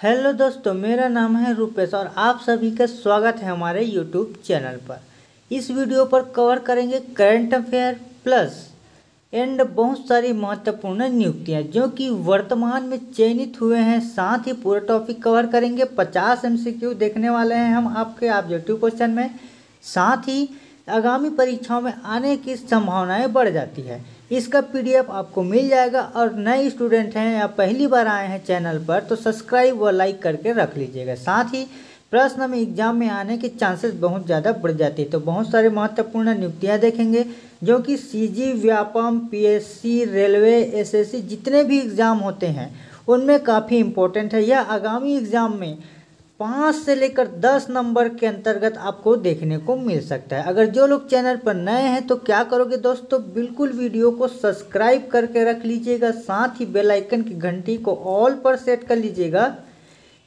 Hello दोस्तों, मेरा नाम है रूपेश और आप सभी का स्वागत है हमारे यूट्यूब चैनल पर। इस वीडियो पर कवर करेंगे करंट अफेयर प्लस एंड बहुत सारी महत्वपूर्ण नियुक्तियाँ, जो कि वर्तमान में चयनित हुए हैं। साथ ही पूरा टॉपिक कवर करेंगे, पचास एमसीक्यू देखने वाले हैं हम आपके ऑब्जेक्टिव क्वेश्चन में। साथ ही आगामी परीक्षाओं में आने की संभावनाएँ बढ़ जाती है। इसका पीडीएफ आपको मिल जाएगा और नए स्टूडेंट हैं या पहली बार आए हैं चैनल पर तो सब्सक्राइब व लाइक करके रख लीजिएगा। साथ ही प्रश्न में एग्ज़ाम में आने के चांसेस बहुत ज़्यादा बढ़ जाती है तो बहुत सारे महत्वपूर्ण नियुक्तियाँ देखेंगे, जो कि CG, Vyapam, PSC, railway, SSC, जितने भी एग्ज़ाम होते हैं, उनमें काफ़ी इम्पोर्टेंट है। यह आगामी एग्ज़ाम में पाँच से लेकर दस नंबर के अंतर्गत आपको देखने को मिल सकता है। अगर जो लोग चैनल पर नए हैं तो क्या करोगे दोस्तों? बिल्कुल वीडियो को सब्सक्राइब करके रख लीजिएगा, साथ ही बेल आइकन की घंटी को ऑल पर सेट कर लीजिएगा।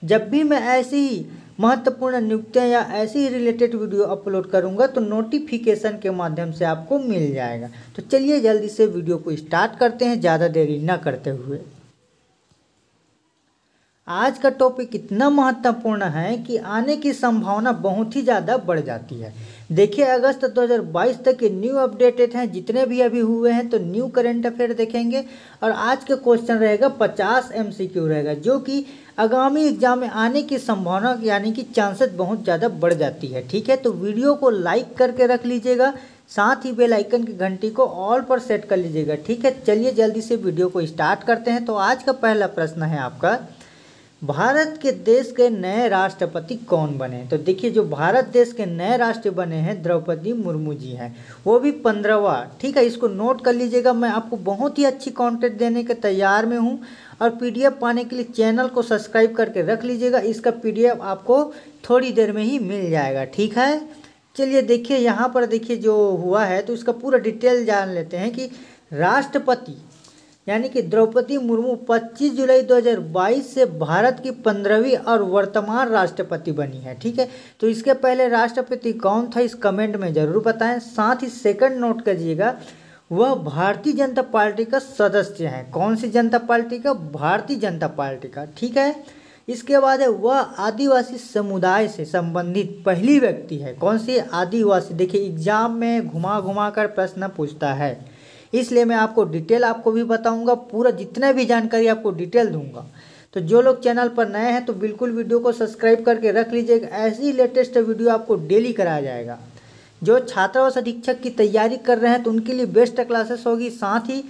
जब भी मैं ऐसी ही महत्वपूर्ण नियुक्तियाँ या ऐसी ही रिलेटेड वीडियो अपलोड करूँगा तो नोटिफिकेशन के माध्यम से आपको मिल जाएगा। तो चलिए जल्दी से वीडियो को स्टार्ट करते हैं, ज़्यादा देरी न करते हुए। आज का टॉपिक इतना महत्वपूर्ण है कि आने की संभावना बहुत ही ज़्यादा बढ़ जाती है। देखिए, अगस्त 2022 तक के न्यू अपडेटेड हैं। जितने भी अभी हुए हैं तो न्यू करंट अफेयर देखेंगे। और आज का क्वेश्चन रहेगा 50 एमसीक्यू रहेगा, जो कि आगामी एग्ज़ाम में आने की संभावना, यानी कि चांसेस बहुत ज़्यादा बढ़ जाती है। ठीक है तो वीडियो को लाइक करके रख लीजिएगा। साथ ही बेल आइकन की घंटी को ऑल पर सेट कर लीजिएगा। ठीक है, चलिए जल्दी से वीडियो को स्टार्ट करते हैं। तो आज का पहला प्रश्न है आपका। भारत के देश के नए राष्ट्रपति कौन बने? तो देखिए, जो भारत देश के नए राष्ट्र बने हैं, द्रौपदी मुर्मू जी हैं। वो भी पंद्रहवा। ठीक है, इसको नोट कर लीजिएगा, मैं आपको बहुत ही अच्छी कंटेंट देने के तैयार में हूँ। और पीडीएफ पाने के लिए चैनल को सब्सक्राइब करके रख लीजिएगा, इसका पीडीएफ आपको थोड़ी देर में ही मिल जाएगा। ठीक है? चलिए, देखिए, यहाँ पर देखिए जो हुआ है तो इसका पूरा डिटेल जान लेते हैं कि राष्ट्रपति यानी कि द्रौपदी मुर्मू 25 जुलाई 2022 से भारत की पंद्रहवीं और वर्तमान राष्ट्रपति बनी है, ठीक है? तो इसके पहले राष्ट्रपति कौन था, इस कमेंट में ज़रूर बताएँ। साथ ही सेकंड नोट करिएगा, वह भारतीय जनता पार्टी का सदस्य हैं। कौन सी जनता पार्टी का? भारतीय जनता पार्टी का, ठीक है? इसके बाद है, वह आदिवासी समुदाय से संबंधित पहली व्यक्ति है। कौन सी? आदिवासी। देखिए, एग्ज़ाम में घुमा घुमा कर प्रश्न पूछता है। इसलिए मैं आपको डिटेल आपको भी बताऊँगा, पूरा जितना भी जानकारी आपको डिटेल दूँगा। तो जो लोग चैनल पर नए हैं तो बिल्कुल वीडियो को सब्सक्राइब करके रख लीजिएगा ऐसी लेटेस्ट वीडियो आपको डेली कराया जाएगा। जो छात्रावास अधीक्षक की तैयारी कर रहे हैं तो उनके लिए बेस्ट क्लासेस होगी। साथ ही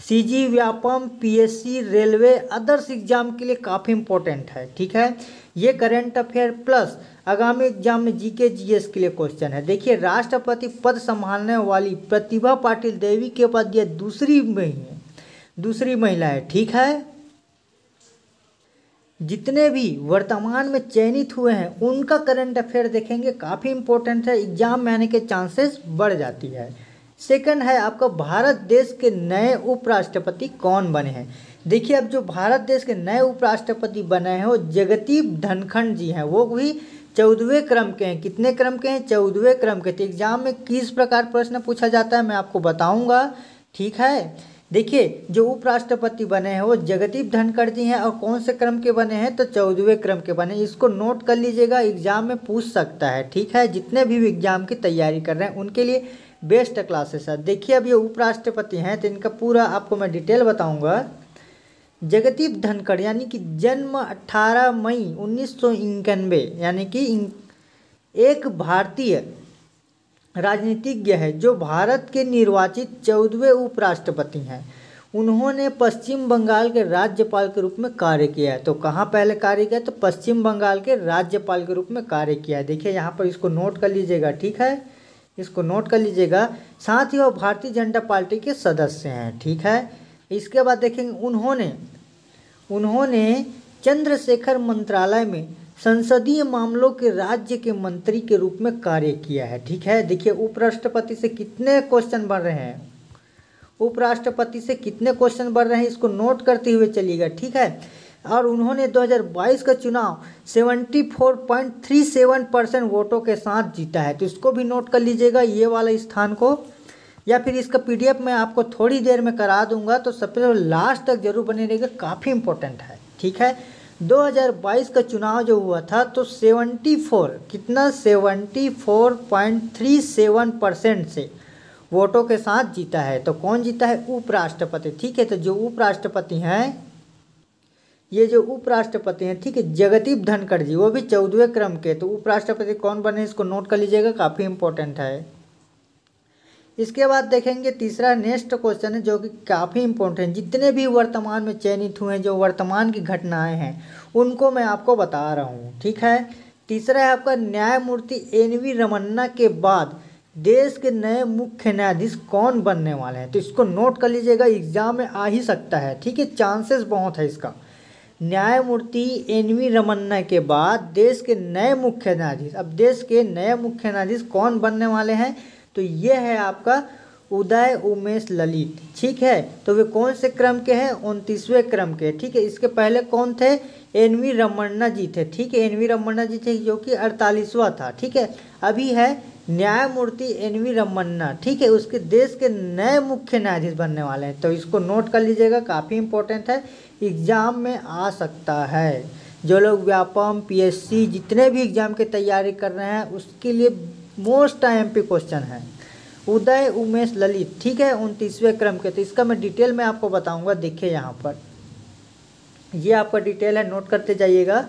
C G Vyapam PSC railway others exam के लिए काफ़ी इंपॉर्टेंट है, ठीक है? ये करेंट अफेयर प्लस आगामी एग्ज़ाम में जीके, जीएस के लिए क्वेश्चन है। देखिए, राष्ट्रपति पद संभालने वाली प्रतिभा पाटिल देवी के पद यह दूसरी महिला दूसरी महिला है, ठीक है? जितने भी वर्तमान में चयनित हुए हैं, उनका करंट अफेयर देखेंगे, काफ़ी इंपॉर्टेंट है। एग्ज़ाम में आने के चांसेस बढ़ जाती है। सेकंड है, आपका भारत देश के नए उपराष्ट्रपति कौन बने हैं? देखिए, अब जो भारत देश के नए उपराष्ट्रपति बने हैं, वो जगदीप धनखंड जी हैं। वो भी चौदहवें क्रम के हैं। कितने क्रम के हैं? चौदहवें क्रम के। तो एग्ज़ाम में किस प्रकार प्रश्न पूछा जाता है मैं आपको बताऊँगा। ठीक है? देखिए, जो उपराष्ट्रपति बने हैं, वो जगदीप धनखड़ जी हैं और कौन से क्रम के बने हैं? तो चौदहवें क्रम के बने इसको नोट कर लीजिएगा, एग्ज़ाम में पूछ सकता है। ठीक है? जितने भी एग्ज़ाम की तैयारी कर रहे हैं, उनके लिए बेस्ट क्लासेस है। देखिए, अब ये उपराष्ट्रपति हैं तो इनका पूरा आपको मैं डिटेल बताऊँगा। जगदीप धनखड़, यानी कि जन्म 18 मई उन्नीस यानी कि एक भारतीय राजनीतिज्ञ है जो भारत के निर्वाचित चौदहवें उपराष्ट्रपति हैं। उन्होंने पश्चिम बंगाल के राज्यपाल के रूप में कार्य किया है। तो कहाँ पहले कार्य किया? तो पश्चिम बंगाल के राज्यपाल के रूप में कार्य किया है। देखिए, यहाँ पर इसको नोट कर लीजिएगा, ठीक है? इसको नोट कर लीजिएगा। साथ ही वह भारतीय जनता पार्टी के सदस्य हैं, ठीक है? इसके बाद देखेंगे, उन्होंने उन्होंने चंद्रशेखर मंत्रालय में संसदीय मामलों के राज्य के मंत्री के रूप में कार्य किया है। ठीक है? देखिए, उपराष्ट्रपति से कितने क्वेश्चन बढ़ रहे हैं? उपराष्ट्रपति से कितने क्वेश्चन बढ़ रहे हैं? इसको नोट करते हुए चलिएगा। ठीक है? और उन्होंने 2022 का चुनाव 74.37 परसेंट वोटों के साथ जीता है। तो इसको भी नोट कर लीजिएगा, ये वाला स्थान को। या फिर इसका पीडीएफ मैं आपको थोड़ी देर में करा दूँगा तो सबसे पहले लास्ट तक ज़रूर बने रहेगा काफ़ी इंपॉर्टेंट है, ठीक है? 2022 का चुनाव जो हुआ था तो 74 कितना? 74.37 परसेंट से वोटों के साथ जीता है। तो कौन जीता है? उपराष्ट्रपति, ठीक है? तो जो उपराष्ट्रपति हैं, ये जो उपराष्ट्रपति हैं, ठीक है? जगदीप धनखड़ जी, वो भी चौदहवें क्रम के तो उपराष्ट्रपति कौन बने? इसको नोट कर लीजिएगा, काफ़ी इंपॉर्टेंट है। इसके बाद देखेंगे तीसरा नेक्स्ट क्वेश्चन है, जो कि काफ़ी इंपॉर्टेंट जितने भी वर्तमान में चयनित हुए हैं, जो वर्तमान की घटनाएँ हैं, उनको मैं आपको बता रहा हूँ, ठीक है? तीसरा है आपका न्यायमूर्ति एन वी रमन्ना के बाद देश के नए मुख्य न्यायाधीश कौन बनने वाले हैं? तो इसको नोट कर लीजिएगा एग्ज़ाम में आ ही सकता है, ठीक है? चांसेस बहुत है इसका। न्यायमूर्ति एन वी रमन्ना के बाद देश के नए मुख्य न्यायाधीश, अब देश के नए मुख्य न्यायाधीश कौन बनने वाले हैं? तो ये है आपका उदय उमेश ललित। ठीक है? तो वे कौन से क्रम के हैं? उनतीसवें क्रम के। ठीक है? इसके पहले कौन थे? एन वी रमन्ना जी थे। ठीक है? एन वी रमन्ना जी थे जो कि अड़तालीसवा था। ठीक है? अभी है न्यायमूर्ति एन वी रमन्ना। ठीक है? उसके देश के नए मुख्य न्यायाधीश बनने वाले हैं। तो इसको नोट कर लीजिएगा, काफ़ी इंपॉर्टेंट है। एग्ज़ाम में आ सकता है। जो लोग व्यापम, पीएससी, जितने भी एग्ज़ाम की तैयारी कर रहे हैं, उसके लिए मोस्ट आई क्वेश्चन है। उदय, उमेश, ललित, ठीक है? उनतीसवें क्रम के तो इसका मैं डिटेल में आपको बताऊँगा, देखिए यहाँ पर। ये आपका डिटेल है, नोट करते जाइएगा।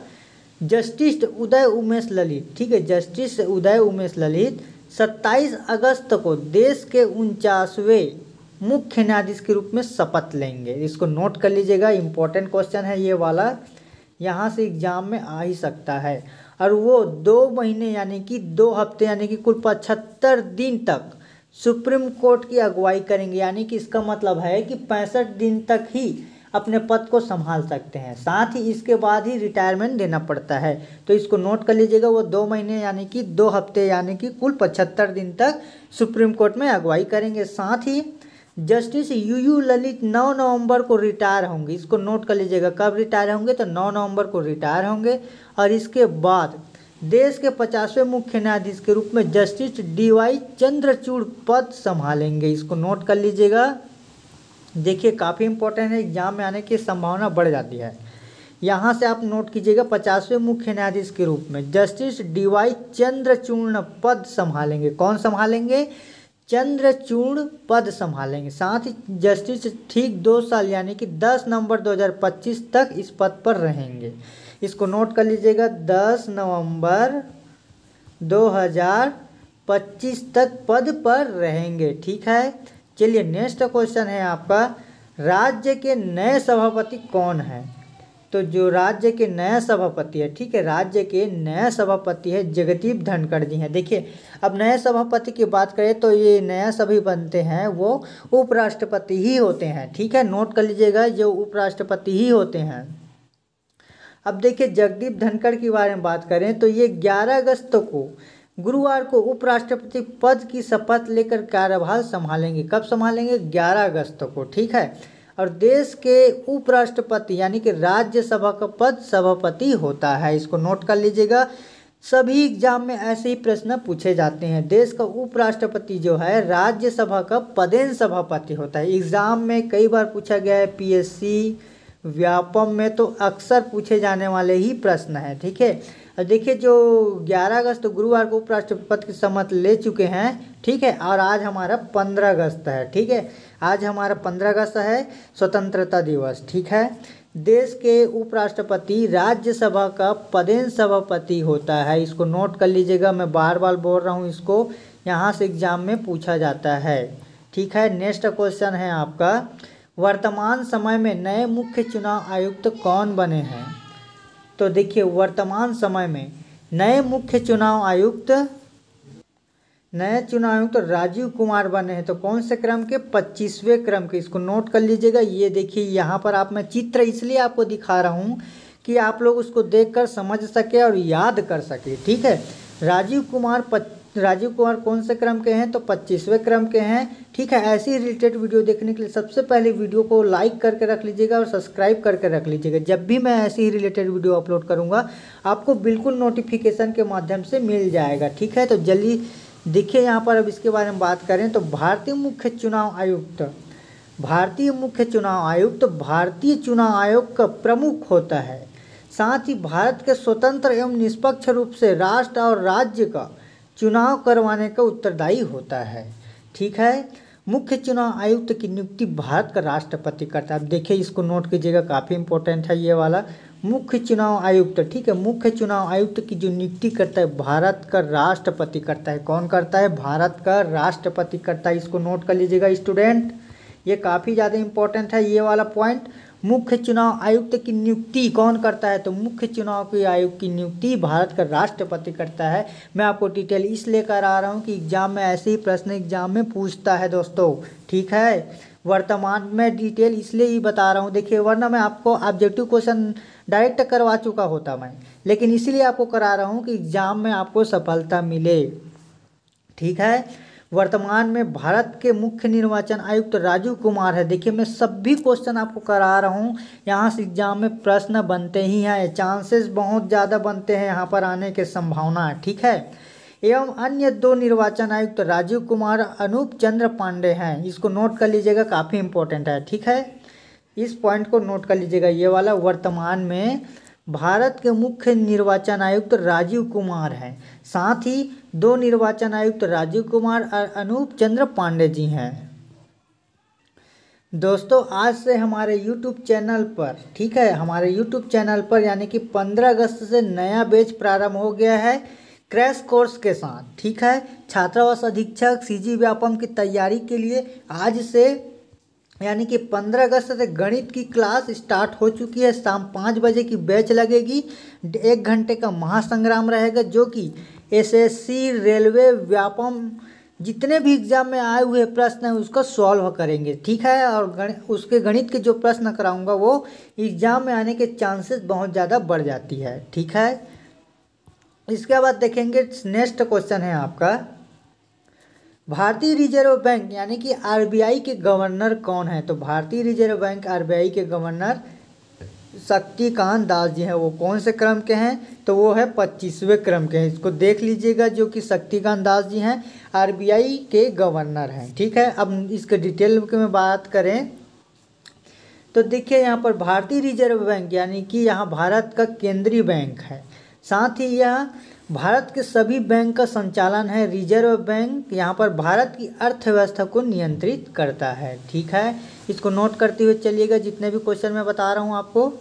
जस्टिस उदय, उमेश, ललित, ठीक है? जस्टिस उदय, उमेश, ललित 27 अगस्त को देश के उनचासवें मुख्य न्यायाधीश के रूप में शपथ लेंगे। इसको नोट कर लीजिएगा इंपॉर्टेंट क्वेश्चन है ये वाला। यहाँ से एग्ज़ाम में आ ही सकता है। और वो दो महीने यानी कि दो हफ़्ते यानी कि कुल पचहत्तर दिन तक सुप्रीम कोर्ट की अगुवाई करेंगे। यानी कि इसका मतलब है कि पैंसठ दिन तक ही अपने पद को संभाल सकते हैं। साथ ही इसके बाद ही रिटायरमेंट देना पड़ता है। तो इसको नोट कर लीजिएगा, वो दो महीने यानी कि दो हफ़्ते यानी कि कुल पचहत्तर दिन तक सुप्रीम कोर्ट में अगुवाई करेंगे। साथ ही जस्टिस यू यू ललित 9 नवंबर को रिटायर होंगे। इसको नोट कर लीजिएगा, कब रिटायर होंगे? तो 9 नवंबर को रिटायर होंगे। और इसके बाद देश के पचासवें मुख्य न्यायाधीश के रूप में जस्टिस डी वाई चंद्रचूड़ पद संभालेंगे। इसको नोट कर लीजिएगा। देखिए, काफ़ी इंपॉर्टेंट है। एग्ज़ाम में आने की संभावना बढ़ जाती है। यहाँ से आप नोट कीजिएगा, पचासवें मुख्य न्यायाधीश के रूप में जस्टिस डी वाई चंद्रचूर्ण पद संभालेंगे। कौन संभालेंगे? चंद्रचूर्ण पद संभालेंगे। साथ ही जस्टिस ठीक दो साल, यानी कि 10 नवंबर 2025 तक इस पद पर रहेंगे। इसको नोट कर लीजिएगा 10 नवंबर 2025 तक पद पर रहेंगे। ठीक है? चलिए, नेक्स्ट क्वेश्चन है आपका, राज्य के नए सभापति कौन है? तो जो राज्य के नया सभापति है, ठीक है, राज्य के नया सभापति है जगदीप धनखड़ जी हैं। देखिए, अब नए सभापति की बात करें तो ये नया सभी बनते हैं, वो उपराष्ट्रपति ही होते हैं, ठीक है? नोट कर लीजिएगा, जो उपराष्ट्रपति ही होते हैं। अब देखिए, जगदीप धनखड़ के बारे में बात करें तो ये 11 अगस्त को गुरुवार को उपराष्ट्रपति पद की शपथ लेकर कार्यभार संभालेंगे। कब संभालेंगे? 11 अगस्त को, ठीक है? और देश के उपराष्ट्रपति, यानी कि राज्यसभा का पद सभापति होता है। इसको नोट कर लीजिएगा। सभी एग्ज़ाम में ऐसे ही प्रश्न पूछे जाते हैं। देश का उपराष्ट्रपति जो है, राज्यसभा का पदेन सभापति होता है। एग्ज़ाम में कई बार पूछा गया है, पीएससी, व्यापम में तो अक्सर पूछे जाने वाले ही प्रश्न हैं, ठीक है? देखिए जो 11 अगस्त गुरुवार को उपराष्ट्रपति की सम्मत ले चुके हैं, ठीक है, और आज हमारा 15 अगस्त है, ठीक है, आज हमारा 15 अगस्त है, स्वतंत्रता दिवस, ठीक है, देश के उपराष्ट्रपति राज्यसभा का पदेन सभापति होता है, इसको नोट कर लीजिएगा, मैं बार बार बोल रहा हूँ इसको, यहाँ से एग्ज़ाम में पूछा जाता है, ठीक है, नेक्स्ट क्वेश्चन है आपका, वर्तमान समय में नए मुख्य चुनाव आयुक्त कौन बने हैं? तो देखिए, वर्तमान समय में नए मुख्य चुनाव आयुक्त, नए चुनाव आयुक्त तो राजीव कुमार बने हैं। तो कौन से क्रम के? पच्चीसवें क्रम के। इसको नोट कर लीजिएगा। ये देखिए, यहाँ पर आप मैं चित्र इसलिए आपको दिखा रहा हूँ कि आप लोग उसको देखकर समझ सके और याद कर सके। ठीक है? राजीव कुमार राजीव कुमार कौन से क्रम के हैं? तो पच्चीसवें क्रम के हैं। ठीक है, ऐसी रिलेटेड वीडियो देखने के लिए सबसे पहले वीडियो को लाइक करके रख लीजिएगा और सब्सक्राइब करके रख लीजिएगा। जब भी मैं ऐसी ही रिलेटेड वीडियो अपलोड करूँगा, आपको बिल्कुल नोटिफिकेशन के माध्यम से मिल जाएगा। ठीक है तो जल्दी देखिए यहाँ पर अब इसके बारे में बात करें तो भारतीय मुख्य चुनाव आयुक्त, भारतीय मुख्य चुनाव आयुक्त, भारतीय चुनाव आयोग का प्रमुख होता है। साथ ही भारत के स्वतंत्र एवं निष्पक्ष रूप से राष्ट्र और राज्य का चुनाव करवाने का उत्तरदायी होता है। ठीक है? मुख्य चुनाव आयुक्त की नियुक्ति भारत का राष्ट्रपति करता है। अब देखिए, इसको नोट कीजिएगा, काफ़ी इंपॉर्टेंट है ये वाला। मुख्य चुनाव आयुक्त, ठीक है? मुख्य चुनाव आयुक्त की जो नियुक्ति करता है, भारत का राष्ट्रपति करता है। कौन करता है? भारत का राष्ट्रपति करता है। इसको नोट कर लीजिएगा, स्टूडेंट। ये काफ़ी ज़्यादा इंपॉर्टेंट है ये वाला पॉइंट मुख्य चुनाव आयुक्त की नियुक्ति कौन करता है? तो मुख्य चुनाव के आयुक्त की नियुक्ति भारत का राष्ट्रपति करता है। मैं आपको डिटेल इसलिए कर रहा हूँ कि एग्ज़ाम में ऐसे ही प्रश्न एग्ज़ाम में पूछता है दोस्तों। ठीक है? वर्तमान में डिटेल इसलिए ही बता रहा हूँ। देखिए, वरना मैं आपको ऑब्जेक्टिव क्वेश्चन डायरेक्ट करवा चुका होता मैं। लेकिन इसीलिए आपको करा रहा हूँ कि एग्ज़ाम में आपको सफलता मिले। ठीक है? वर्तमान में भारत के मुख्य निर्वाचन आयुक्त राजीव कुमार है। देखिए, मैं सभी क्वेश्चन आपको करा रहा हूँ। यहाँ से एग्ज़ाम में प्रश्न बनते ही हैं। चांसेस बहुत ज़्यादा बनते हैं यहाँ पर आने के संभावना है, ठीक है? एवं अन्य दो निर्वाचन आयुक्त राजीव कुमार, अनूप चंद्र पांडे हैं। इसको नोट कर लीजिएगा, काफ़ी इंपॉर्टेंट है, ठीक है? इस पॉइंट को नोट कर लीजिएगा। ये वाला वर्तमान में भारत के मुख्य निर्वाचन आयुक्त राजीव कुमार हैं। साथ ही दो निर्वाचन आयुक्त राजीव कुमार और अनूप चंद्र पांडे जी हैं। दोस्तों, आज से हमारे YouTube चैनल पर, ठीक है, हमारे YouTube चैनल पर यानी कि 15 अगस्त से नया बैच प्रारंभ हो गया है क्रैश कोर्स के साथ, ठीक है। छात्रावास अधीक्षक, सी व्यापम की तैयारी के लिए आज से यानी कि पंद्रह अगस्त से गणित की क्लास स्टार्ट हो चुकी है। शाम पाँच बजे की बैच लगेगी। एक घंटे का महासंग्राम रहेगा, जो कि एसएससी, रेलवे, व्यापम, जितने भी एग्ज़ाम में आए हुए प्रश्न हैं, उसको सॉल्व करेंगे। ठीक है? और गण, उसके गणित के जो प्रश्न कराऊँगा, वो एग्ज़ाम में आने के चांसेस बहुत ज़्यादा बढ़ जाती है। ठीक है? इसके बाद देखेंगे, नेक्स्ट क्वेश्चन है आपका। भारतीय रिज़र्व बैंक, यानी कि आरबीआई के गवर्नर कौन है? तो भारतीय रिज़र्व बैंक, आरबीआई के गवर्नर शक्तिकांत दास जी हैं। वो कौन से क्रम के हैं? तो वो है पच्चीसवें क्रम के हैं। इसको देख लीजिएगा जो कि शक्तिकांत दास जी हैं, आरबीआई के गवर्नर हैं। ठीक है, अब इसके डिटेल में बात करें। तो देखिए, यहाँ पर भारतीय रिज़र्व बैंक, यानी कि यहाँ भारत का केंद्रीय बैंक है। साथ ही यह भारत के सभी बैंक का संचालन है। रिज़र्व बैंक यहाँ पर भारत की अर्थव्यवस्था को नियंत्रित करता है। ठीक है? इसको नोट करते हुए चलिएगा। जितने भी क्वेश्चन मैं बता रहा हूँ आपको।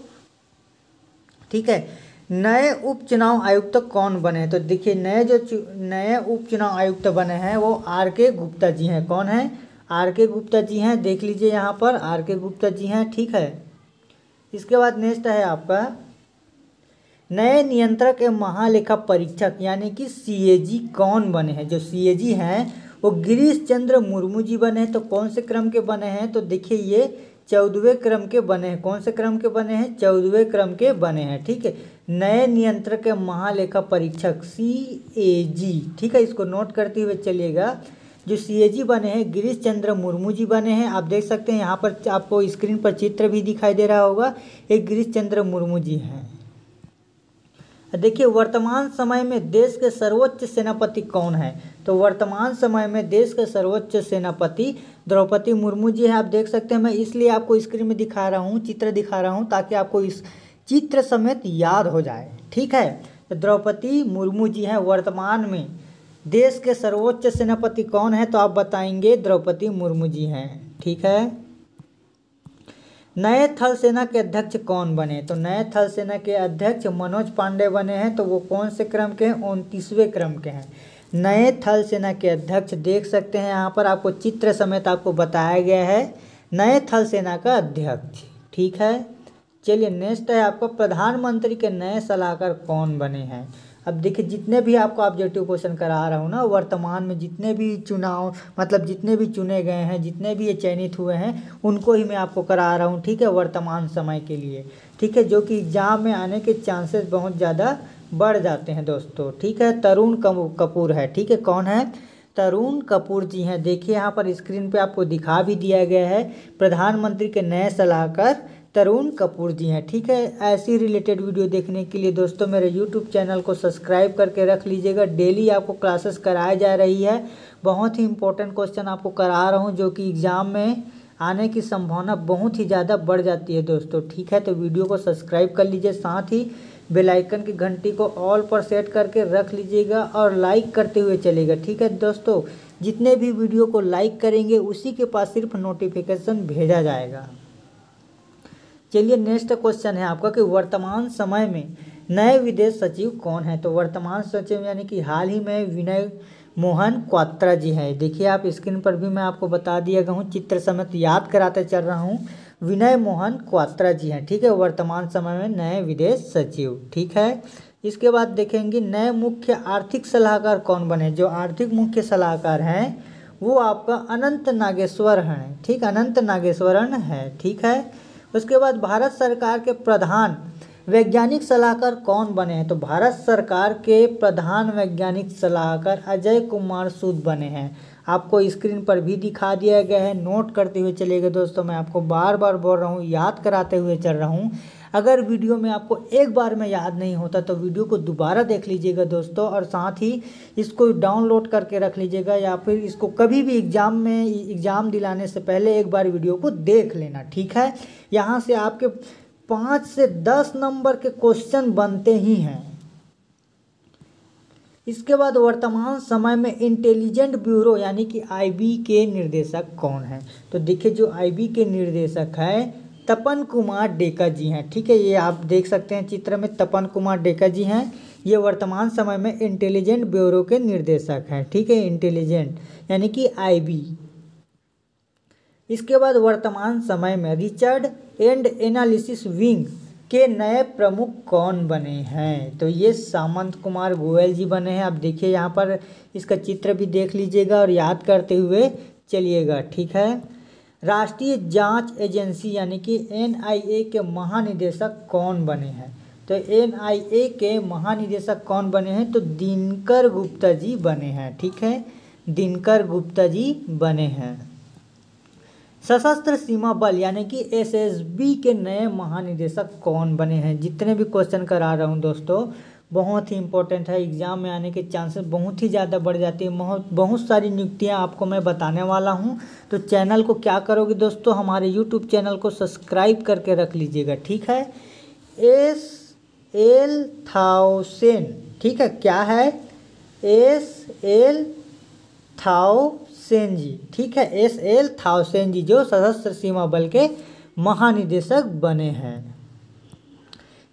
ठीक है? नए उपचुनाव आयुक्त कौन बने? तो देखिए, नए जो नए उपचुनाव आयुक्त बने हैं वो आर के गुप्ता जी हैं। कौन है? आर के गुप्ता जी हैं। देख लीजिए यहाँ पर आर के गुप्ता जी हैं। ठीक है? इसके बाद नेक्स्ट है आपका नए नियंत्रक एवं महालेखा परीक्षक, यानी कि सीएजी कौन बने हैं? जो सीएजी हैं, वो गिरीश चंद्र मुर्मू जी बने हैं तो कौन से क्रम के बने हैं? तो देखिए ये चौदहवें क्रम के बने हैं। कौन से क्रम के बने हैं? चौदहवें क्रम के बने हैं, ठीक है? नए नियंत्रक एवं महालेखा परीक्षक सी ए जी ठीक है? इसको नोट करते हुए चलिएगा। जो सी ए जी बने हैं गिरीश चंद्र मुर्मू जी बने हैं। आप देख सकते हैं, यहाँ पर आपको स्क्रीन पर चित्र भी दिखाई दे रहा होगा। एक गिरीश चंद्र मुर्मू जी हैं। देखिए, वर्तमान समय में देश के सर्वोच्च सेनापति कौन है? तो वर्तमान समय में देश के सर्वोच्च सेनापति द्रौपदी मुर्मू जी है। आप देख सकते हैं, मैं इसलिए आपको स्क्रीन में दिखा रहा हूँ, चित्र दिखा रहा हूँ, ताकि आपको इस चित्र समेत याद हो जाए। ठीक है? तो द्रौपदी मुर्मू जी हैं वर्तमान में। देश के सर्वोच्च सेनापति कौन है? तो आप बताएँगे, द्रौपदी मुर्मू जी हैं। ठीक है? नए थल सेना के अध्यक्ष कौन बने? तो नए थल सेना के अध्यक्ष मनोज पांडे बने हैं तो वो कौन से क्रम के हैं? उनतीसवें क्रम के हैं। नए थल सेना के अध्यक्ष देख सकते हैं, यहाँ पर आपको चित्र समेत आपको बताया गया है। नए थल सेना का अध्यक्ष, ठीक है? चलिए नेक्स्ट है आपको प्रधानमंत्री के नए सलाहकार कौन बने हैं? अब देखिए, जितने भी आपको ऑब्जेक्टिव क्वेश्चन करा रहा हूँ ना, वर्तमान में जितने भी चुनाव मतलब जितने भी चुने गए हैं, जितने भी ये चयनित हुए हैं, उनको ही मैं आपको करा रहा हूँ, ठीक है, वर्तमान समय के लिए। ठीक है, जो कि एग्ज़ाम में आने के चांसेस बहुत ज़्यादा बढ़ जाते हैं दोस्तों, ठीक है। तरुण कपूर है, ठीक है, कौन है? तरुण कपूर जी हैं। देखिए, यहाँ पर स्क्रीन पे आपको दिखा भी दिया गया है। प्रधानमंत्री के नए सलाहकार तरुण कपूर जी हैं, ठीक है? ऐसी रिलेटेड वीडियो देखने के लिए दोस्तों, मेरे यूट्यूब चैनल को सब्सक्राइब करके रख लीजिएगा। डेली आपको क्लासेस कराई जा रही है। बहुत ही इंपॉर्टेंट क्वेश्चन आपको करा रहा हूँ, जो कि एग्ज़ाम में आने की संभावना बहुत ही ज़्यादा बढ़ जाती है दोस्तों, ठीक है? तो वीडियो को सब्सक्राइब कर लीजिए, साथ ही बेल आइकन की घंटी को ऑल पर सेट करके रख लीजिएगा और लाइक करते हुए चलेगा, ठीक है दोस्तों? जितने भी वीडियो को लाइक करेंगे, उसी के पास सिर्फ़ नोटिफिकेशन भेजा जाएगा। चलिए नेक्स्ट क्वेश्चन है आपका कि वर्तमान समय में नए विदेश सचिव कौन है? तो वर्तमान सचिव यानी कि हाल ही में विनय मोहन क्वात्रा जी हैं। देखिए आप स्क्रीन पर भी मैं आपको बता दिया गया हूँ, चित्र समेत याद कराते चल रहा हूँ। विनय मोहन क्वात्रा जी हैं, ठीक है? वर्तमान समय में नए विदेश सचिव, ठीक है? इसके बाद देखेंगे नए मुख्य आर्थिक सलाहकार कौन बने जो आर्थिक मुख्य सलाहकार हैं, वो आपका अनंत नागेश्वर हैं, ठीक? अनंत नागेश्वरन है, ठीक है? उसके बाद भारत सरकार के प्रधान वैज्ञानिक सलाहकार कौन बने हैं? तो भारत सरकार के प्रधान वैज्ञानिक सलाहकार अजय कुमार सूद बने हैं। आपको स्क्रीन पर भी दिखा दिया गया है। नोट करते हुए चलेगा दोस्तों, मैं आपको बार बार बोल रहा हूँ, याद कराते हुए चल रहा हूँ अगर वीडियो में आपको एक बार में याद नहीं होता तो वीडियो को दोबारा देख लीजिएगा दोस्तों और साथ ही इसको डाउनलोड करके रख लीजिएगा या फिर इसको कभी भी एग्ज़ाम में, एग्ज़ाम दिलाने से पहले एक बार वीडियो को देख लेना, ठीक है? यहाँ से आपके पाँच से दस नंबर के क्वेश्चन बनते ही हैं। इसके बाद वर्तमान समय में इंटेलिजेंट ब्यूरो यानी कि आईबी के निर्देशक कौन है? तो देखिए, जो आईबी के निर्देशक है तपन कुमार डेका जी हैं। ठीक है, ये आप देख सकते हैं चित्र में तपन कुमार डेका जी हैं। ये वर्तमान समय में इंटेलिजेंट ब्यूरो के निर्देशक हैं। ठीक है, इंटेलिजेंट, यानी कि आईबी। इसके बाद वर्तमान समय में रिचर्ड एंड एनालिसिस विंग के नए प्रमुख कौन बने हैं? तो ये सामंत कुमार गोयल जी बने हैं। आप देखिए, यहाँ पर इसका चित्र भी देख लीजिएगा और याद करते हुए चलिएगा। ठीक है राष्ट्रीय जाँच एजेंसी यानी कि एनआईए के महानिदेशक कौन बने हैं? तो एनआईए के महानिदेशक कौन बने हैं? तो दिनकर गुप्ता जी बने हैं, ठीक है? दिनकर गुप्ता जी बने हैं। सशस्त्र सीमा बल यानी कि एसएसबी के नए महानिदेशक कौन बने हैं? जितने भी क्वेश्चन करा रहा हूँ दोस्तों बहुत ही इंपॉर्टेंट है। एग्ज़ाम में आने के चांसेस बहुत ही ज़्यादा बढ़ जाती है। बहुत बहुत सारी नियुक्तियाँ आपको मैं बताने वाला हूँ। तो चैनल को क्या करोगे दोस्तों? हमारे यूट्यूब चैनल को सब्सक्राइब करके रख लीजिएगा, ठीक है? एस एल थाउसेन ठीक है? क्या है? S L thousand G, ठीक है? एस एल थाउसेन जी, जो सशस्त्र सीमा बल के महानिदेशक बने हैं।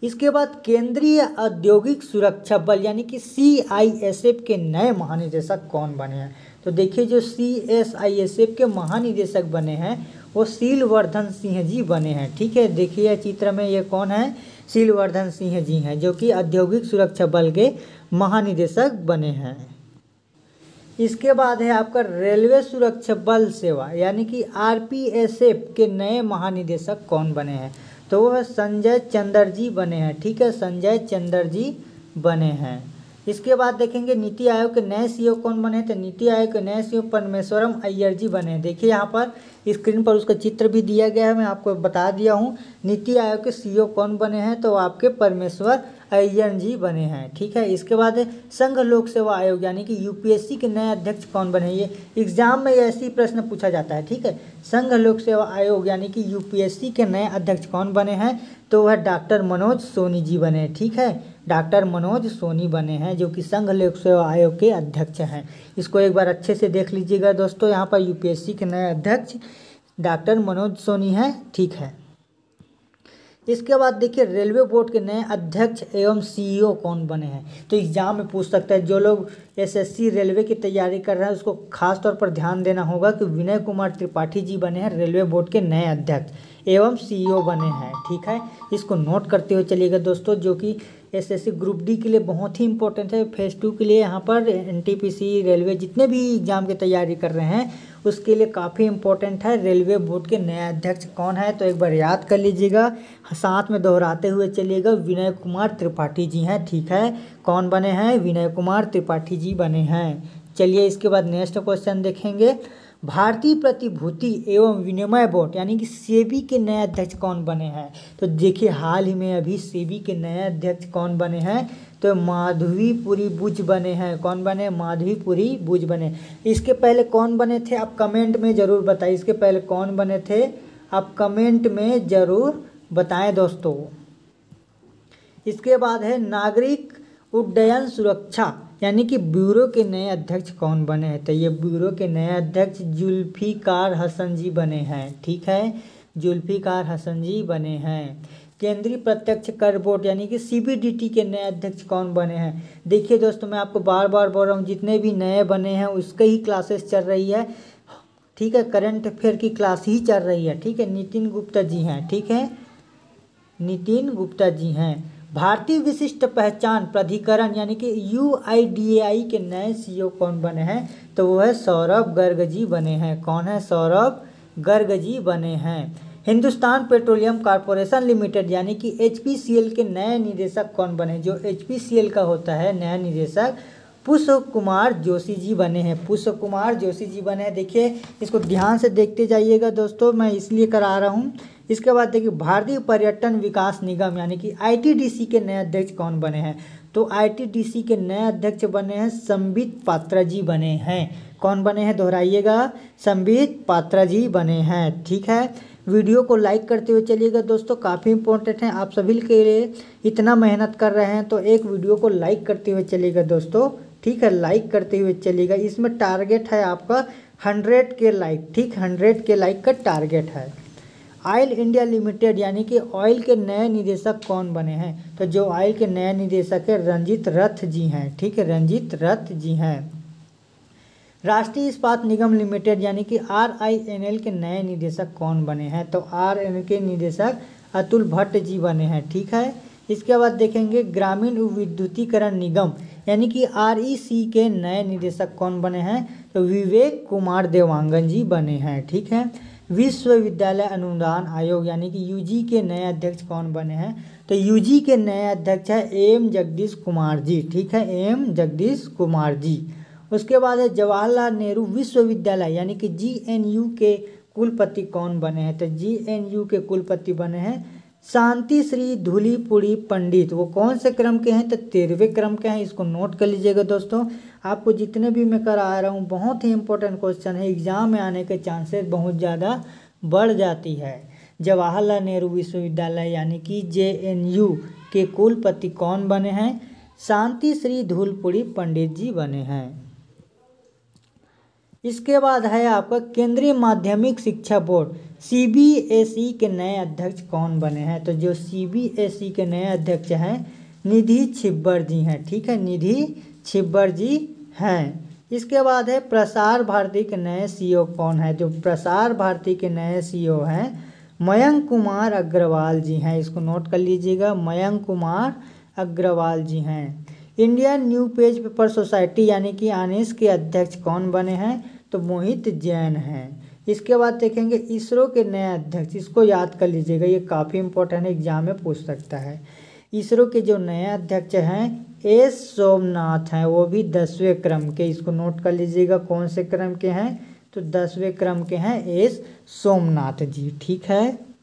इसके बाद केंद्रीय औद्योगिक सुरक्षा बल, यानी कि एफ़ के नए महानिदेशक कौन बने हैं? तो देखिए, जो सी के महानिदेशक बने हैं, वो सीलवर्धन सिंह जी बने हैं, ठीक है? देखिए चित्र में ये कौन है? सीलवर्धन सिंह जी हैं, जो कि औद्योगिक सुरक्षा बल के महानिदेशक बने हैं। इसके बाद है आपका रेलवे सुरक्षा बल सेवा, यानी कि आरपीएसएफ के नए महानिदेशक कौन बने हैं? तो वह संजय चंद्र जी बने हैं। ठीक है, संजय चंद्र जी बने हैं। इसके बाद देखेंगे, नीति आयोग के नए सीईओ कौन बने तो नीति आयोग के नए सीईओ परमेश्वरम अय्यर जी बने हैं। देखिए, यहाँ पर स्क्रीन पर उसका चित्र भी दिया गया है, मैं आपको बता दिया हूँ। नीति आयोग के सीईओ कौन बने हैं? तो आपके परमेश्वर जी बने हैं, ठीक है? इसके बाद संघ लोक सेवा आयोग, यानी कि यूपीएससी के नए अध्यक्ष कौन बने ये एग्ज़ाम में ऐसी प्रश्न पूछा जाता है, ठीक है? संघ लोक सेवा आयोग, यानी कि यूपीएससी के नए अध्यक्ष कौन बने हैं? तो वह डॉक्टर मनोज सोनी जी बने हैं ठीक है? डॉक्टर मनोज सोनी बने हैं, जो कि संघ लोक सेवा आयोग के अध्यक्ष हैं। इसको एक बार अच्छे से देख लीजिएगा दोस्तों, यहाँ पर यूपीएससी के नए अध्यक्ष डॉक्टर मनोज सोनी हैं, ठीक है? इसके बाद देखिए, रेलवे बोर्ड के नए अध्यक्ष एवं सीईओ कौन बने हैं? तो एग्ज़ाम में पूछ सकते हैं, जो लोग एसएससी रेलवे की तैयारी कर रहे हैं, उसको खास तौर पर ध्यान देना होगा कि विनय कुमार त्रिपाठी जी बने हैं, रेलवे बोर्ड के नए अध्यक्ष एवं सीईओ बने हैं, ठीक है? इसको नोट करते हुए चलिएगा दोस्तों, जो कि एसएससी ग्रुप डी के लिए बहुत ही इंपॉर्टेंट है। फ़ेज़ टू के लिए यहाँ पर एनटीपीसी रेलवे जितने भी एग्ज़ाम की तैयारी कर रहे हैं उसके लिए काफ़ी इंपॉर्टेंट है। रेलवे बोर्ड के नया अध्यक्ष कौन है तो एक बार याद कर लीजिएगा। साथ में दोहराते हुए चलिएगा, विनय कुमार त्रिपाठी जी हैं, ठीक है। कौन बने हैं? विनय कुमार त्रिपाठी जी बने हैं। चलिए इसके बाद नेक्स्ट क्वेश्चन देखेंगे। भारतीय प्रतिभूति एवं विनिमय बोर्ड, यानी कि सेबी के नए अध्यक्ष कौन बने हैं? तो देखिए, हाल ही में अभी सेबी के नए अध्यक्ष कौन बने हैं? तो माधवीपुरी बुज बने हैं। कौन बने? माधवीपुरी बुज बने। इसके पहले कौन बने थे? आप कमेंट में ज़रूर बताइए। इसके पहले कौन बने थे? आप कमेंट में ज़रूर बताएँ दोस्तों। इसके बाद है नागरिक उड्डयन सुरक्षा। यानी कि ब्यूरो के नए अध्यक्ष कौन बने हैं? तो ये ब्यूरो के नए अध्यक्ष जुल्फिकार हसन जी बने हैं, ठीक है? जुल्फिकार हसन जी बने हैं। केंद्रीय प्रत्यक्ष कर बोर्ड यानी कि सीबीडीटी के नए अध्यक्ष कौन बने हैं? देखिए दोस्तों, मैं आपको बार बार बोल रहा हूँ, जितने भी नए बने हैं, उसके ही क्लासेस चल रही है। ठीक है करंट अफेयर की क्लास ही चल रही है, ठीक है? नितिन गुप्ता जी हैं, ठीक है? नितिन गुप्ता जी हैं। भारतीय विशिष्ट पहचान प्राधिकरण, यानी कि यू के नए सीईओ कौन बने हैं? तो वो है सौरभ गर्ग जी बने हैं। कौन है सौरभ गर्ग जी बने हैं? हिंदुस्तान पेट्रोलियम कॉरपोरेशन लिमिटेड, यानी कि एचपीसीएल के नए निदेशक कौन बने जो एचपीसीएल का होता है, नया निदेशक पुष्प कुमार जोशी जी बने हैं। पुष्प कुमार जोशी जी बने हैं। देखिए, इसको ध्यान से देखते जाइएगा दोस्तों। मैं इसलिए करा रहा हूँ इसके बाद देखिए, भारतीय पर्यटन विकास निगम, यानी कि आईटीडीसी के नए अध्यक्ष कौन बने हैं? तो आईटीडीसी के नए अध्यक्ष बने हैं संबित पात्रा जी बने हैं। कौन बने हैं? दोहराइएगा। संबित पात्रा जी बने हैं, ठीक है? वीडियो को लाइक करते हुए चलिएगा। दोस्तों, काफ़ी इंपॉर्टेंट है, आप सभी के लिए इतना मेहनत कर रहे हैं तो एक वीडियो को लाइक करते हुए चलिएगा दोस्तों, ठीक है? लाइक करते हुए चलिएगा। इसमें टारगेट है आपका हंड्रेड के लाइक, ठीक? हंड्रेड के लाइक का टारगेट है। ऑयल इंडिया लिमिटेड, यानी कि ऑयल के नए निदेशक कौन बने हैं? तो जो ऑयल के नए निदेशक है, रंजीत रथ जी हैं, ठीक है? रंजीत रथ जी हैं। राष्ट्रीय इस्पात निगम लिमिटेड, यानी कि आर आई एन एल के नए निदेशक कौन बने हैं? तो आर एन के निदेशक अतुल भट्ट जी बने हैं, ठीक है? इसके बाद देखेंगे ग्रामीण विद्युतीकरण निगम, यानी कि सी के नए निदेशक कौन बने हैं? तो विवेक कुमार देवांगन जी बने हैं, ठीक है? विश्वविद्यालय अनुदान आयोग, यानी कि यूजी के नए अध्यक्ष कौन बने हैं? तो यूजी के नए अध्यक्ष है एम जगदीश कुमार जी, ठीक है? एम जगदीश कुमार जी। उसके बाद है जवाहरलाल नेहरू विश्वविद्यालय, यानी कि जीएनयू के कुलपति कौन बने हैं? तो जीएनयू के कुलपति बने हैं शांति श्री धूलीपुरी पंडित। वो कौन से क्रम के हैं? तो तेरहवें क्रम के हैं, इसको नोट कर लीजिएगा दोस्तों। आपको जितने भी मैं करा रहा हूँ, बहुत ही इंपॉर्टेंट क्वेश्चन है। एग्ज़ाम में आने के चांसेस बहुत ज़्यादा बढ़ जाती है। जवाहरलाल नेहरू विश्वविद्यालय यानी कि जेएनयू के कुलपति कौन बने हैं? शांति श्री धूलपुरी पंडित जी बने हैं। इसके बाद है आपका केंद्रीय माध्यमिक शिक्षा बोर्ड। सीबीएसई के नए अध्यक्ष कौन बने हैं? तो जो सीबीएसई के नए अध्यक्ष हैं, निधि छिब्बर जी हैं। ठीक है, निधि छिब्बर जी हैं। इसके बाद है, प्रसार भारती के नए सीईओ कौन है? जो प्रसार भारती के नए सीईओ हैं, मयंक कुमार अग्रवाल जी हैं। इसको नोट कर लीजिएगा, मयंक कुमार अग्रवाल जी हैं। Indian new page paper society यानी कि आनिस के अध्यक्ष कौन बने हैं? तो मोहित जैन हैं। इसके बाद देखेंगे, इसरो के नए अध्यक्ष, इसको याद कर लीजिएगा, ये काफ़ी इंपॉर्टेंट एग्ज़ाम में पूछ सकता है। इसरो के जो नए अध्यक्ष हैं, एस सोमनाथ हैं, वो भी दसवें क्रम के। इसको नोट कर लीजिएगा, कौन से क्रम के हैं? तो दसवें क्रम के हैं एस सोमनाथ जी, ठीक है?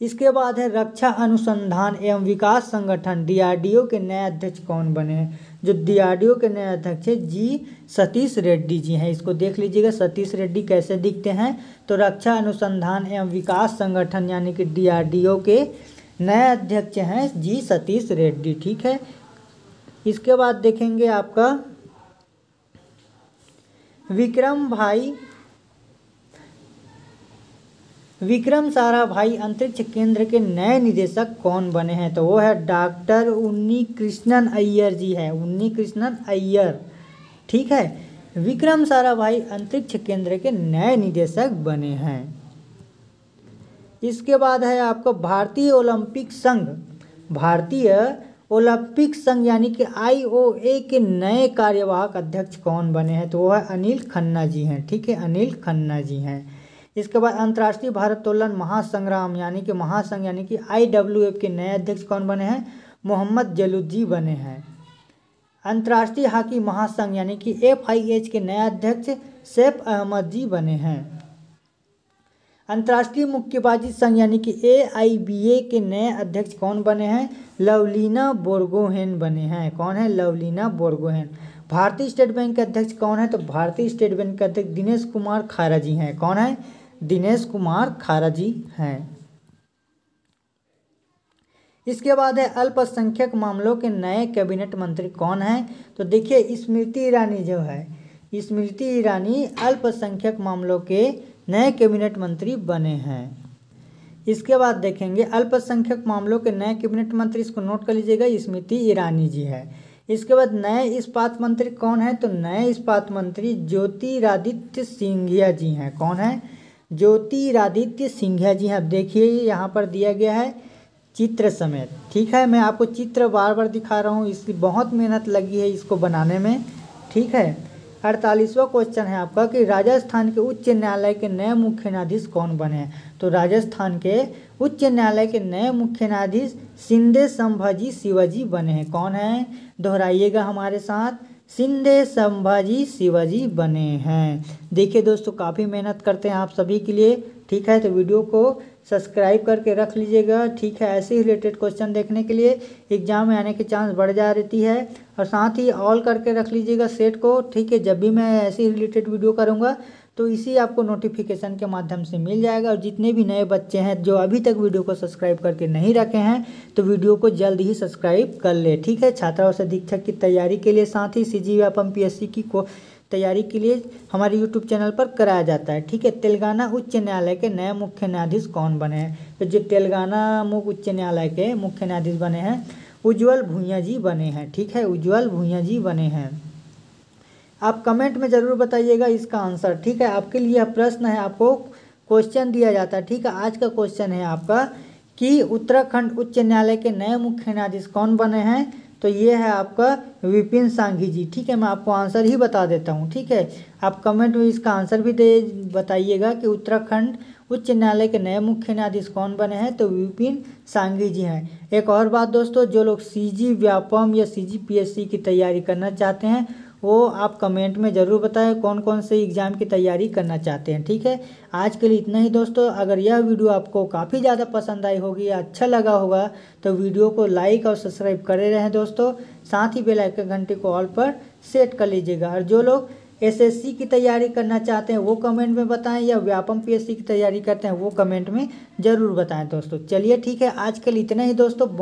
इसके बाद है रक्षा अनुसंधान एवं विकास संगठन डीआरडीओ के नए अध्यक्ष कौन बने हैं? जो डीआरडीओ के नए अध्यक्ष है, जी सतीश रेड्डी जी हैं। इसको देख लीजिएगा, सतीश रेड्डी कैसे दिखते हैं? तो रक्षा अनुसंधान एवं विकास संगठन, यानी कि डीआरडीओ के नए अध्यक्ष हैं जी सतीश रेड्डी, ठीक है? इसके बाद देखेंगे आपका विक्रम भाई, विक्रम सारा भाई अंतरिक्ष केंद्र के नए निदेशक कौन बने हैं? तो वो है डॉक्टर उन्नी कृष्णन अय्यर जी है उन्नी कृष्णन अय्यर, ठीक है? विक्रम सारा भाई अंतरिक्ष केंद्र के नए निदेशक बने हैं। इसके बाद है आपको भारतीय ओलंपिक संघ। भारतीय ओलंपिक संघ यानी कि आईओए के नए कार्यवाहक अध्यक्ष कौन बने हैं? तो वो है अनिल खन्ना जी हैं, ठीक है? अनिल खन्ना जी हैं। इसके बाद अंतर्राष्ट्रीय भारतोलन महासंग्राम यानी कि महासंघ यानी कि एफ़ के नए अध्यक्ष कौन बने हैं? मोहम्मद जलुद्दी बने हैं। अंतर्राष्ट्रीय हॉकी महासंघ यानी कि FIH के नए अध्यक्ष सैफ अहमद जी बने हैं। अंतर्राष्ट्रीय मुक्केबाजी संघ यानी कि एआईबीए के नए अध्यक्ष कौन बने हैं? लवलीना बोर्गोहेन बने हैं। कौन है? लवलीना बोर्गोहेन। भारतीय स्टेट बैंक के अध्यक्ष कौन है? तो भारतीय स्टेट बैंक के अध्यक्ष दिनेश कुमार खारा जी हैं। कौन है? दिनेश कुमार खारा जी हैं। इसके बाद है अल्पसंख्यक मामलों के नए कैबिनेट मंत्री कौन हैं? तो देखिए, स्मृति ईरानी जो है, स्मृति ईरानी अल्पसंख्यक मामलों के नए कैबिनेट मंत्री बने हैं। इसके बाद देखेंगे अल्पसंख्यक मामलों के नए कैबिनेट मंत्री, इसको नोट कर लीजिएगा स्मृति ईरानी जी है। इसके बाद नए इस्पात मंत्री कौन है? तो नए इस्पात मंत्री ज्योतिरादित्य सिंधिया जी हैं। कौन है? ज्योतिरादित्य सिंधिया जी हैं। अब देखिए यहाँ पर दिया गया है चित्र समेत। ठीक है, मैं आपको चित्र बार बार दिखा रहा हूँ, इसकी बहुत मेहनत लगी है इसको बनाने में। ठीक है अड़तालीसवा क्वेश्चन है आपका कि राजस्थान के उच्च न्यायालय के नए मुख्य न्यायाधीश कौन बने? तो राजस्थान के उच्च न्यायालय के नए मुख्य न्यायाधीश सिंधे संभाजी शिवाजी बने हैं। कौन है? दोहराइएगा हमारे साथ। सिंधे संभाजी शिवाजी बने हैं। देखिए दोस्तों, काफ़ी मेहनत करते हैं आप सभी के लिए, ठीक है? तो वीडियो को सब्सक्राइब करके रख लीजिएगा। ठीक है, ऐसे ही रिलेटेड क्वेश्चन देखने के लिए एग्ज़ाम में आने के चांस बढ़ जा रहती है। और साथ ही ऑल करके रख लीजिएगा सेट को। ठीक है, जब भी मैं ऐसे रिलेटेड वीडियो करूँगा तो इसी आपको नोटिफिकेशन के माध्यम से मिल जाएगा। और जितने भी नए बच्चे हैं जो अभी तक वीडियो को सब्सक्राइब करके नहीं रखे हैं तो वीडियो को जल्द ही सब्सक्राइब कर ले। ठीक है छात्रावास अधीक्षक की तैयारी के लिए साथ ही सी जी एम पी की को तैयारी के लिए हमारे यूट्यूब चैनल पर कराया जाता है। ठीक है, तेलंगाना उच्च न्यायालय के नए मुख्य न्यायाधीश कौन बने हैं? तो जो तेलंगाना उच्च न्यायालय के मुख्य न्यायाधीश बने हैं, उज्ज्वल भूया जी बने हैं। ठीक है, उज्ज्वल भूया जी बने हैं। आप कमेंट में ज़रूर बताइएगा इसका आंसर। ठीक है, आपके लिए प्रश्न है, आपको क्वेश्चन दिया जाता है। ठीक है, आज का क्वेश्चन है आपका कि उत्तराखंड उच्च न्यायालय के नए मुख्य न्यायाधीश कौन बने हैं? तो ये है आपका विपिन सांघी जी। ठीक है, मैं आपको आंसर ही बता देता हूँ, ठीक है? आप कमेंट में इसका आंसर भी दे बताइएगा कि उत्तराखंड उच्च न्यायालय के नए मुख्य न्यायाधीश कौन बने हैं? तो विपिन सांघी जी हैं। एक और बात दोस्तों, जो लोग सी जी व्यापम या सी जी पी एस सी की तैयारी करना चाहते हैं वो आप कमेंट में ज़रूर बताएँ कौन कौन से एग्ज़ाम की तैयारी करना चाहते हैं, ठीक है? आज के लिए इतना ही दोस्तों, अगर यह वीडियो आपको काफ़ी ज़्यादा पसंद आई होगी या अच्छा लगा होगा तो वीडियो को लाइक और सब्सक्राइब करे रहें दोस्तों, साथ ही बेल आइकन घंटे को ऑल पर सेट कर लीजिएगा। और जो लोग एसएससी की तैयारी करना चाहते हैं, वो कमेंट में बताएँ या व्यापम पीएससी की तैयारी करते हैं, वो कमेंट में ज़रूर बताएँ दोस्तों। चलिए ठीक है, आज के लिए इतना ही दोस्तों